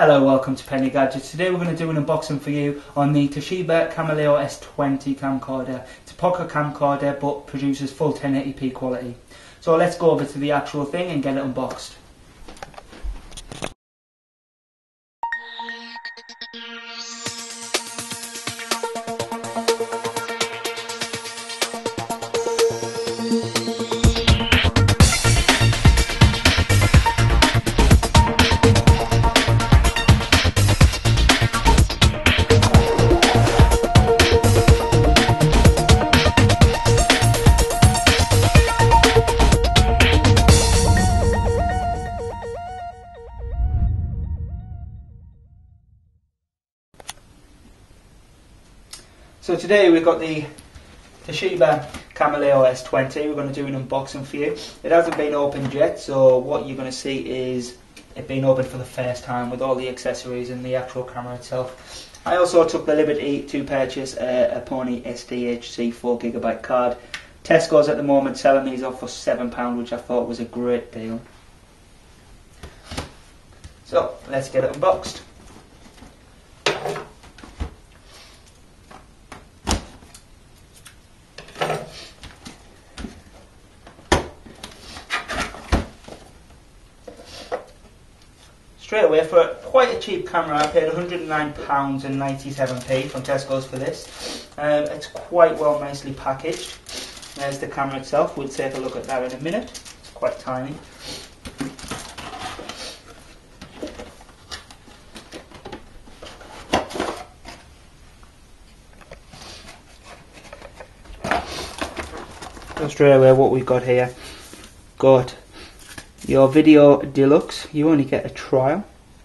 Hello, welcome to Penny Gadgets. Today we're going to do an unboxing for you on the Toshiba Camileo S20 camcorder. It's a pocket camcorder but produces full 1080p quality. So let's go over to the actual thing and get it unboxed. So today we've got the Toshiba Camileo S20. We're going to do an unboxing for you. It hasn't been opened yet, so what you're going to see is it being opened for the first time with all the accessories and the actual camera itself. I also took the liberty to purchase a, a Pony SDHC 4GB card. Tesco's at the moment selling these off for £7, which I thought was a great deal. So let's get it unboxed. Straight away for quite a cheap camera. I paid £109 and 97p from Tesco's for this. Um, it's quite well nicely packaged. There's the camera itself. We'll take a look at that in a minute. It's quite tiny. Straight away what we've got here. Got your video deluxe you only get a trial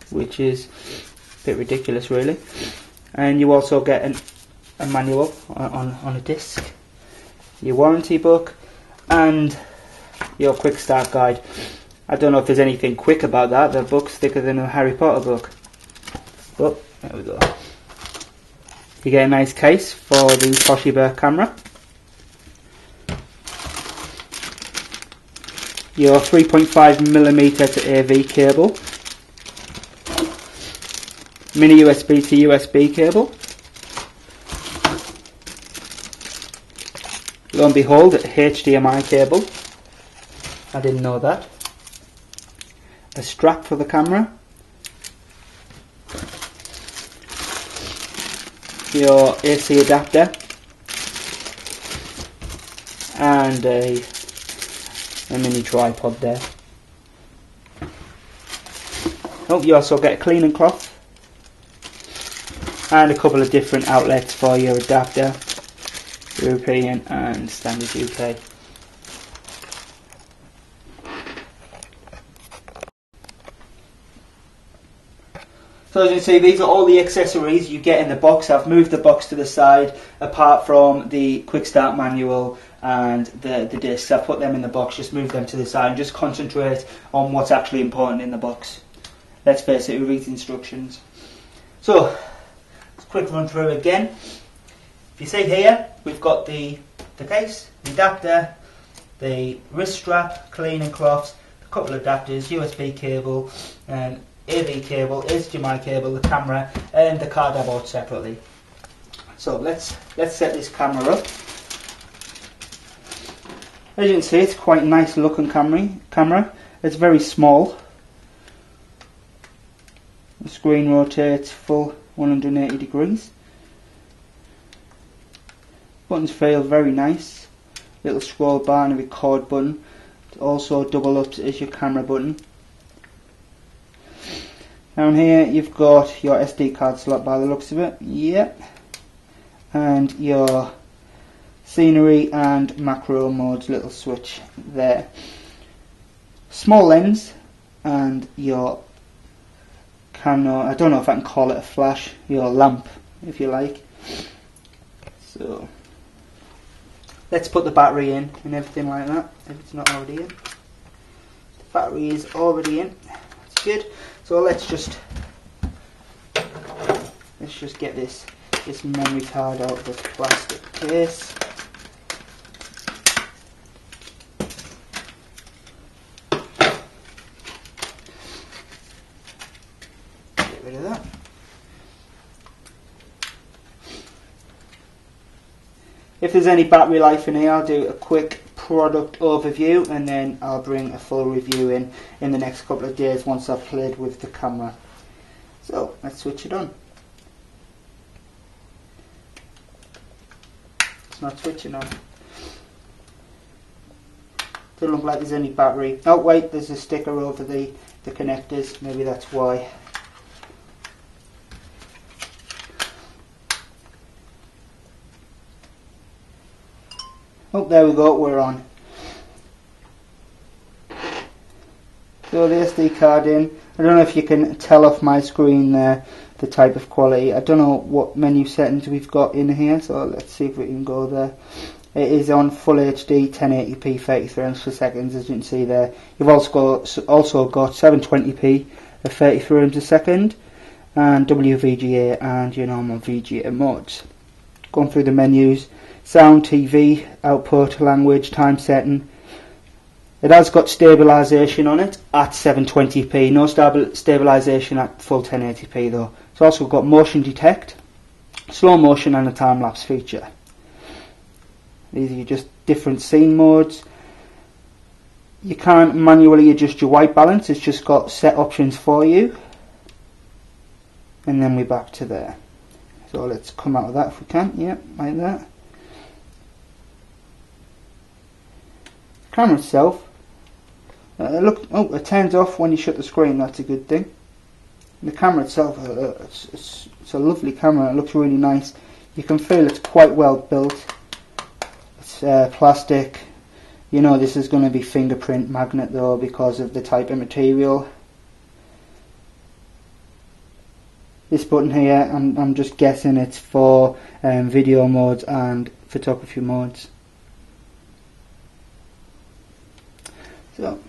which is a bit ridiculous really. And you also get an, a manual on, on a disc your warranty book and your quick start guide. I don't know if there's anything quick about that. The book's thicker than a Harry Potter book. But there we go. You get a nice case for the Toshiba camera your 3.5mm to AV cable, mini USB to USB cable. Lo and behold, HDMI cable. I didn't know that. A strap for the camera. Your AC adapter. And a a mini tripod there. Oh, you also get a cleaning cloth and a couple of different outlets for your adapter, European and standard UK. So as you can see, these are all the accessories you get in the box. I've moved the box to the side, apart from the quick start manual and the, the discs. I've put them in the box, just move them to the side and just concentrate on what's actually important in the box. Let's face it, the instructions. So, let's quick run through again. If you see here, we've got the, the case, the adapter, the wrist strap, cleaning cloths, a couple of adapters, USB cable, um, and AV cable, HDMI cable, the camera, and the card I bought separately. So let's let's set this camera up. As you can see, it's quite a nice looking camera. Camera. It's very small. The screen rotates full 180 degrees. Buttons feel very nice. Little scroll bar and a record button. It also double up as your camera button. Down here you've got your SD card slot by the looks of it. Yep. And your scenery and macro modes little switch there. Small lens and your camera, I don't know if I can call it a flash, your lamp if you like. So let's put the battery in and everything like that if it's not already in. The battery is already in, that's good. So let's just let's just get this this memory card out of this plastic case. get rid of that. If there's any battery life in here, I'll do a quick product overview and then I'll bring a full review in in the next couple of days once I've played with the camera. So let's switch it on. It's not switching on. Doesn't look like there's any battery. Oh wait, there's a sticker over the, the connectors. Maybe that's why. Oh, there we go, we're on. So the SD card in. I don't know if you can tell off my screen there the type of quality. I don't know what menu settings we've got in here, so let's see if we can go there. It is on Full HD 1080p 30 frames per second as you can see there. You've also got, also got 720p at 30 frames a second and WVGA and your normal VGA modes. Going through the menus, sound, TV, output, language, time setting. It has got stabilisation on it at 720p, no stabilisation at full 1080p though. It's also got motion detect, slow motion and a time lapse feature. These are just different scene modes. You can't manually adjust your white balance, it's just got set options for you. And then we're back to there. So let's come out of that if we can, yep, like that. Camera itself, uh, look, oh, it turns off when you shut the screen, that's a good thing. The camera itself, uh, uh it's, it's, it's a lovely camera, it looks really nice. You can feel it's quite well built uh, plastic. You know this is going to be fingerprint magnet though because of the type of material. This button here, I'm, I'm just guessing it's for um, video modes and photography modes. So,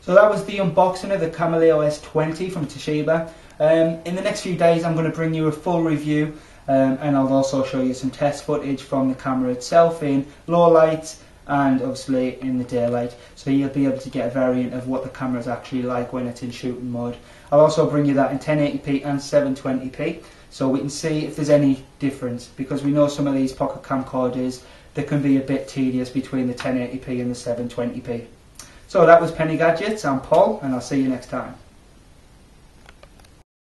so that was the unboxing of the Camileo S20 from Toshiba. Um, in the next few days I'm going to bring you a full review um, and I'll also show you some test footage from the camera itself in low light and obviously in the daylight so you'll be able to get a variant of what the camera is actually like when it's in shooting mode. I'll also bring you that in 1080p and 720p so we can see if there's any difference because we know some of these pocket camcorders they can be a bit tedious between the 1080p and the 720p. So that was Penny Gadgets, I'm Paul and I'll see you next time.